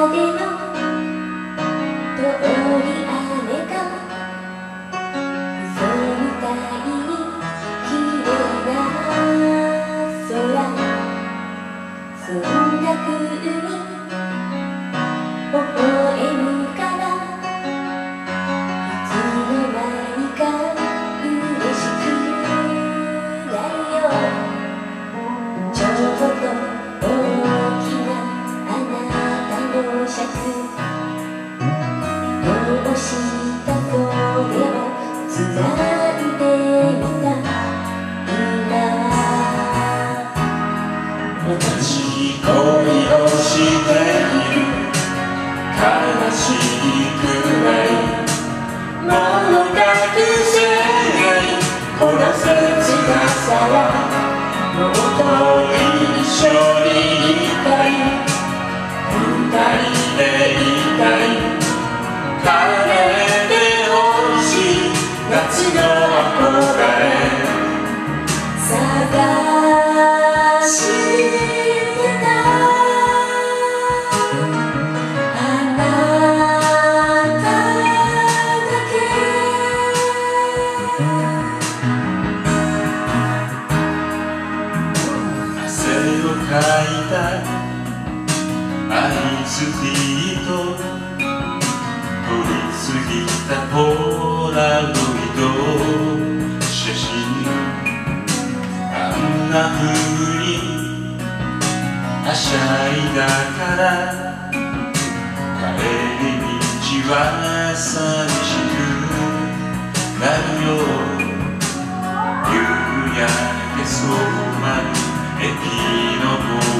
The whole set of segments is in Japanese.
Hiding on 釈どうしたとでもつないでみたいな私恋をしている悲しい。くらいもう隠せないこの切なさはもっと一緒アイスティーと取りすぎたポーラロイド。写真。あんな風にはしゃいだから。帰り道は寂しくなるよ。夕焼け染まる駅のホ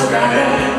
Amen.